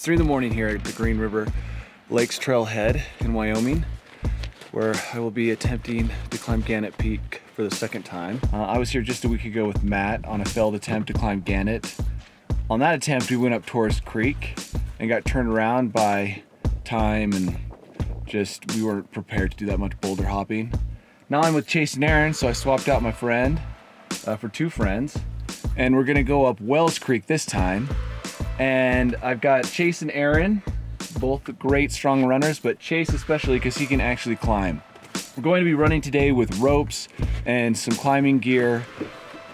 It's three in the morning here at the Green River Lakes Trailhead in Wyoming, where I will be attempting to climb Gannett Peak for the second time. Uh, I was here just a week ago with Matt on a failed attempt to climb Gannett. On that attempt, we went up Tourist Creek and got turned around by time and just we weren't prepared to do that much boulder hopping. Now I'm with Chase and Aaron, so I swapped out my friend uh, for two friends. And we're gonna go up Wells Creek this time. And I've got Chase and Aaron, both great strong runners, but Chase especially because he can actually climb. We're going to be running today with ropes and some climbing gear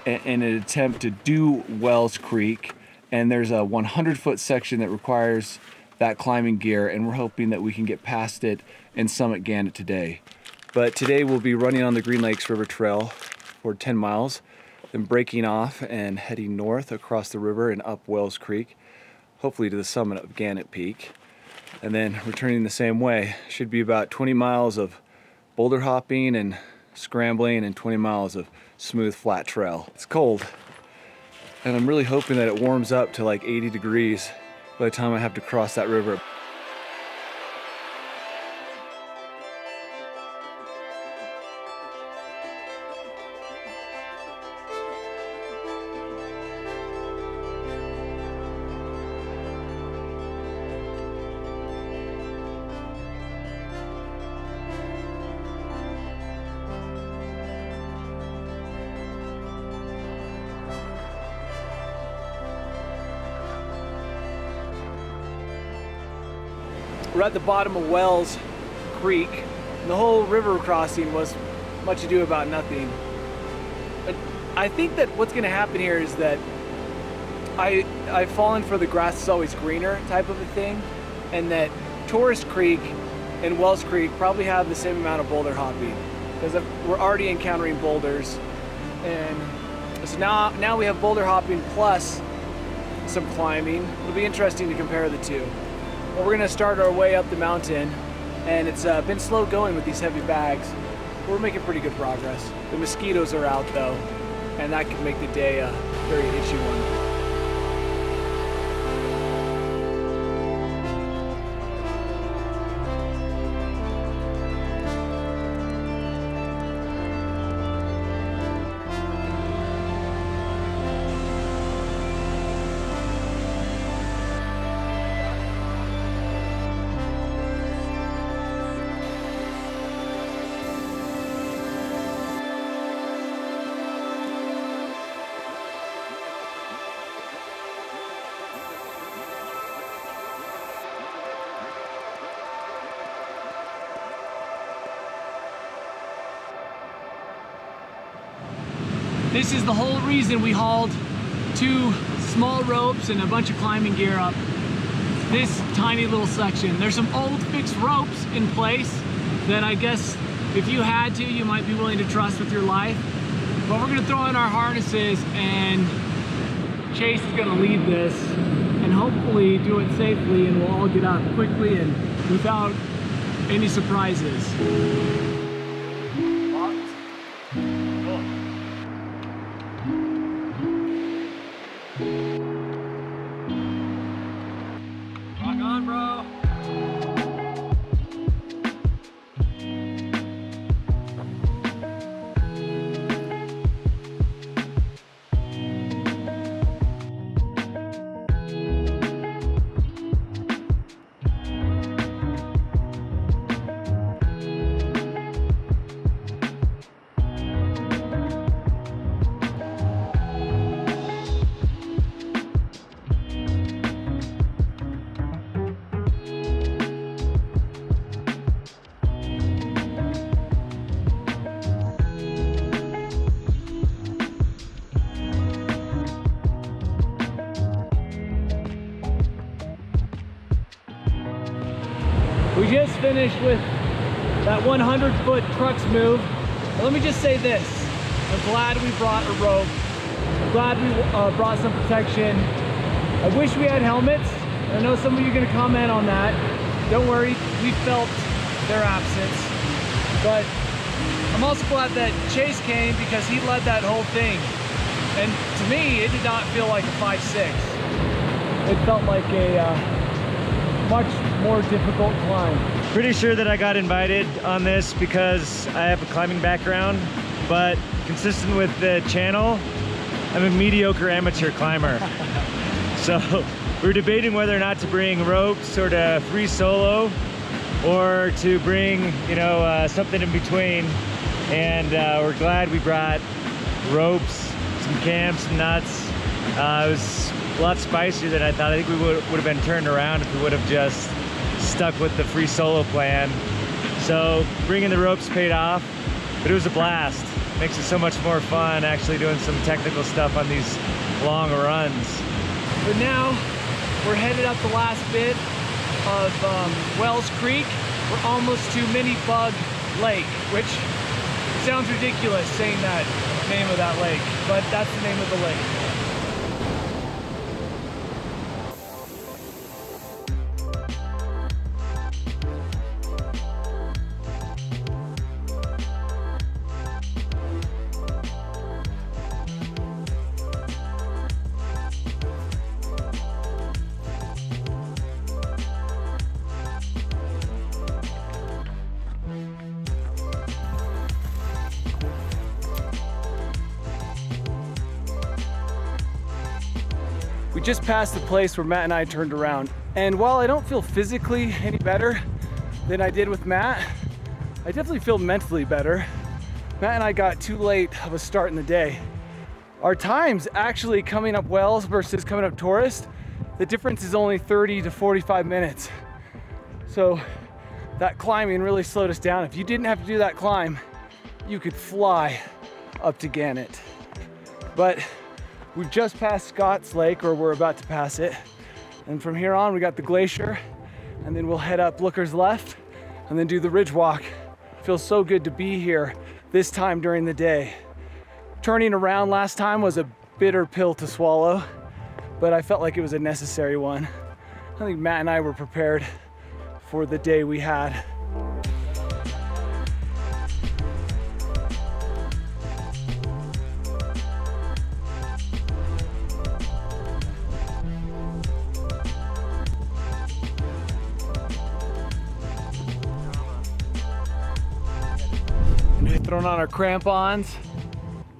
in an attempt to do Wells Creek. And there's a 100 foot section that requires that climbing gear and we're hoping that we can get past it and summit Gannett today. But today we'll be running on the Green Lakes River Trail for 10 miles, then breaking off and heading north across the river and up Wells Creek, hopefully to the summit of Gannett Peak, and then returning the same way. Should be about 20 miles of boulder hopping and scrambling and 20 miles of smooth flat trail. It's cold and I'm really hoping that it warms up to like 80 degrees by the time I have to cross that river. We're at the bottom of Wells Creek. And the whole river crossing was much ado about nothing. But I think that what's gonna happen here is that I, I've fallen for the grass is always greener type of a thing, and that Tourist Creek and Wells Creek probably have the same amount of boulder hopping because we're already encountering boulders. And so now, now we have boulder hopping plus some climbing. It'll be interesting to compare the two. We're gonna start our way up the mountain and it's uh, been slow going with these heavy bags. We're making pretty good progress. The mosquitoes are out though, and that could make the day a very itchy one. This is the whole reason we hauled two small ropes and a bunch of climbing gear up this tiny little section. There's some old fixed ropes in place that I guess if you had to, you might be willing to trust with your life. But we're gonna throw in our harnesses and Chase is gonna lead this and hopefully do it safely and we'll all get out quickly and without any surprises. Just finished with that 100 foot crux move. But let me just say this. I'm glad we brought a rope. I'm glad we uh, brought some protection. I wish we had helmets. I know some of you are gonna comment on that. Don't worry, we felt their absence. But I'm also glad that Chase came because he led that whole thing. And to me, it did not feel like a 5-6. It felt like a uh, much more difficult climb. Pretty sure that I got invited on this because I have a climbing background, but consistent with the channel, I'm a mediocre amateur climber. so we are debating whether or not to bring ropes or to free solo or to bring, you know, uh, something in between. And uh, we're glad we brought ropes, some cams, some nuts. Uh, it was a lot spicier than I thought. I think we would, would have been turned around if we would have just stuck with the free solo plan. So bringing the ropes paid off, but it was a blast. Makes it so much more fun actually doing some technical stuff on these long runs. But now we're headed up the last bit of um, Wells Creek. We're almost to Mini Bug Lake, which sounds ridiculous saying that name of that lake, but that's the name of the lake. Just passed the place where Matt and I turned around. And while I don't feel physically any better than I did with Matt, I definitely feel mentally better. Matt and I got too late of a start in the day. Our times actually coming up Wells versus coming up Tourist, the difference is only 30 to 45 minutes. So that climbing really slowed us down. If you didn't have to do that climb, you could fly up to Gannett. But We've just passed Scotts Lake, or we're about to pass it. And from here on, we got the glacier, and then we'll head up Looker's Left, and then do the ridge walk. Feels so good to be here this time during the day. Turning around last time was a bitter pill to swallow, but I felt like it was a necessary one. I think Matt and I were prepared for the day we had. On our crampons.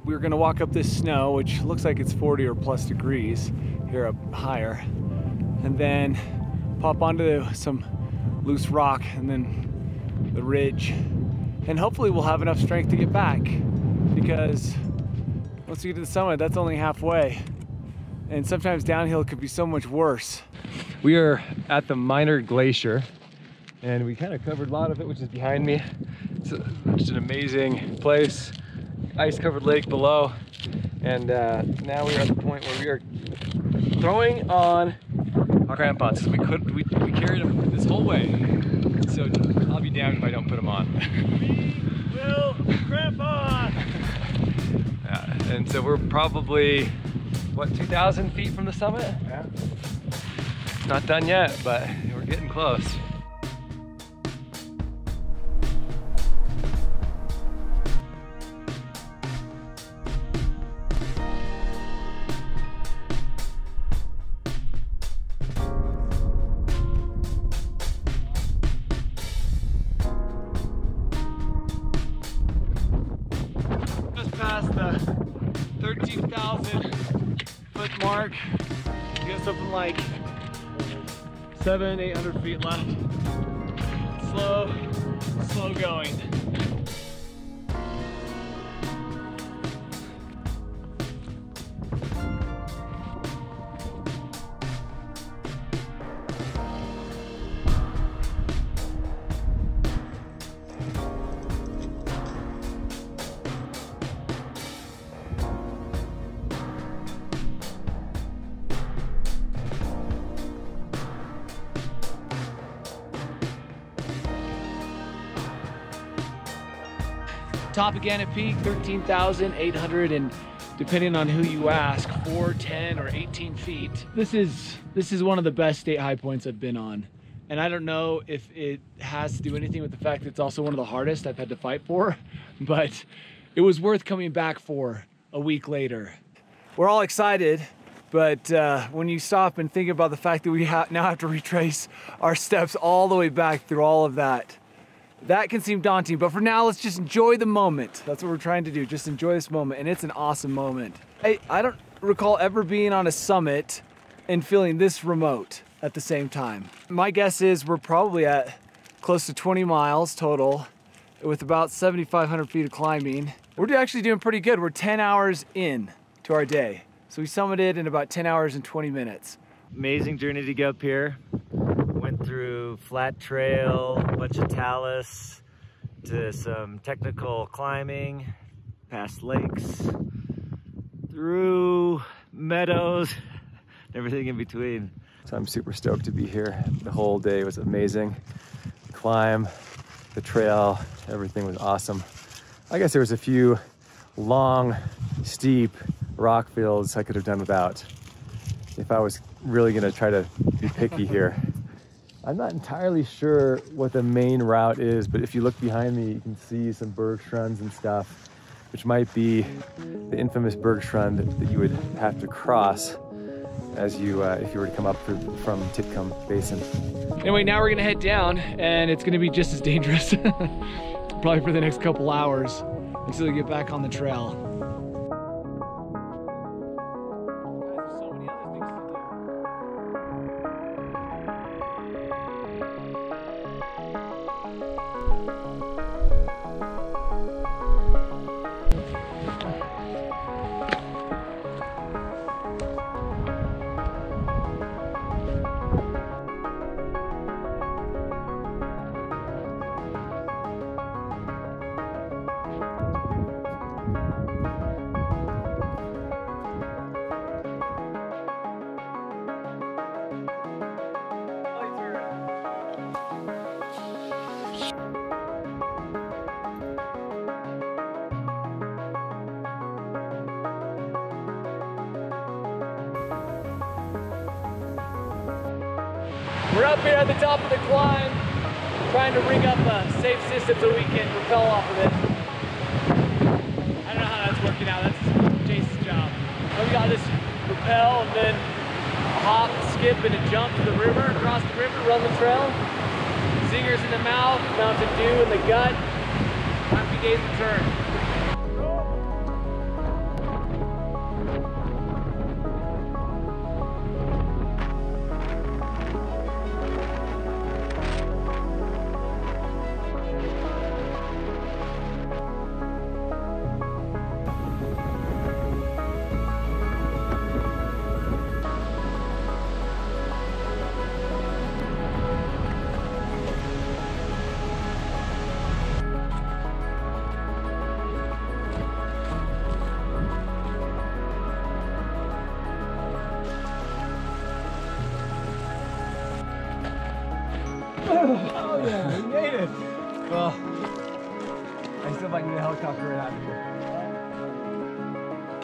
We're gonna walk up this snow, which looks like it's 40 or plus degrees here up higher. And then pop onto some loose rock and then the ridge. And hopefully we'll have enough strength to get back because once we get to the summit, that's only halfway. And sometimes downhill could be so much worse. We are at the Minor Glacier and we kind of covered a lot of it, which is behind me. It's just an amazing place. Ice covered lake below. And uh, now we're at the point where we are throwing on our crampons. We could we, we carried them this whole way. So I'll be damned if I don't put them on. We will crampon! yeah, and so we're probably what 2,000 feet from the summit? Yeah. Not done yet, but we're getting close. We got something like seven, 800 feet left. Slow, slow going. Top again at Peak, 13,800 and depending on who you ask, 4, 10, or 18 feet. This is, this is one of the best state high points I've been on. And I don't know if it has to do anything with the fact that it's also one of the hardest I've had to fight for, but it was worth coming back for a week later. We're all excited, But uh, when you stop and think about the fact that we ha now have to retrace our steps all the way back through all of that, that can seem daunting. But for now, let's just enjoy the moment. That's what we're trying to do. Just enjoy this moment. And it's an awesome moment. I, I don't recall ever being on a summit and feeling this remote at the same time. My guess is we're probably at close to 20 miles total with about 7,500 feet of climbing. We're actually doing pretty good. We're 10 hours in to our day. So we summited in about 10 hours and 20 minutes. Amazing journey to get up here. Through flat trail, a bunch of talus, to some technical climbing, past lakes, through meadows, everything in between. So I'm super stoked to be here. The whole day was amazing. The climb, the trail, everything was awesome. I guess there was a few long, steep rock fields I could have done without if I was really gonna try to be picky here. I'm not entirely sure what the main route is, but if you look behind me, you can see some bergschrunds and stuff, which might be the infamous bergschrund that you would have to cross as you uh, if you were to come up through, from Titcomb Basin. Anyway, now we're gonna head down and it's gonna be just as dangerous, probably for the next couple hours until we get back on the trail. We're up here at the top of the climb, trying to rig up a safe system so we can rappel off of it. I don't know how that's working out, that's Jason's job. But we got this rappel and then a hop, skip, and a jump to the river, across the river, run the trail. Zingers in the mouth, Mountain Dew in the gut. Happy days return. We made it. Well, I still might need a helicopter right out of here.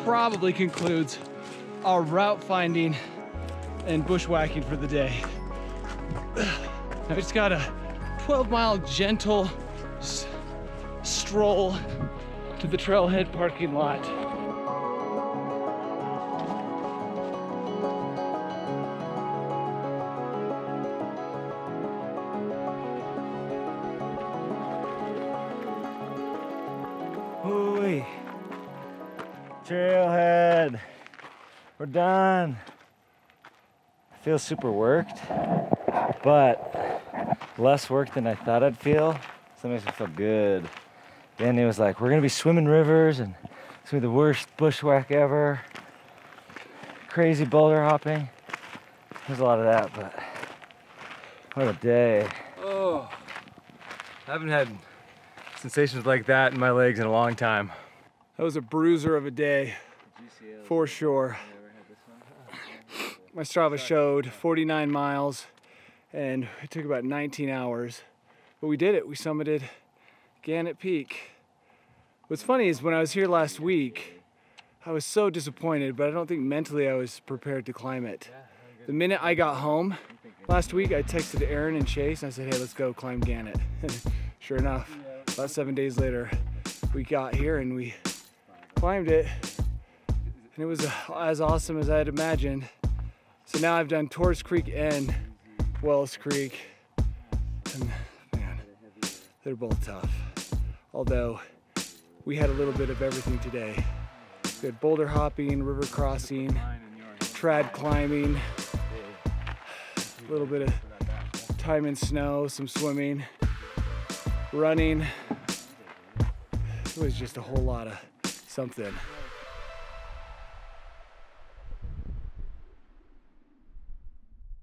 probably concludes our route finding and bushwhacking for the day. I just got a 12 mile gentle s- stroll to the trailhead parking lot. Done. I feel super worked, but less work than I thought I'd feel. So it makes me feel good. Danny was like, we're gonna be swimming rivers and it's gonna be the worst bushwhack ever. Crazy boulder hopping. There's a lot of that, but what a day. Oh, I haven't had sensations like that in my legs in a long time. That was a bruiser of a day, for sure. My Strava showed 49 miles, and it took about 19 hours. But we did it. We summited Gannett Peak. What's funny is when I was here last week, I was so disappointed, but I don't think mentally I was prepared to climb it. The minute I got home last week, I texted Aaron and Chase and I said, hey, let's go climb Gannett. sure enough, about seven days later, we got here and we climbed it. and it was uh, as awesome as I had imagined. So now I've done Tourist Creek and Wells Creek, and man, they're both tough. Although we had a little bit of everything today. We had boulder hopping, river crossing, trad climbing, a little bit of time in snow, some swimming, running. It was just a whole lot of something.